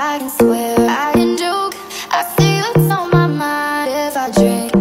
I can swear, I can joke. I feel it's on my mind if I drink.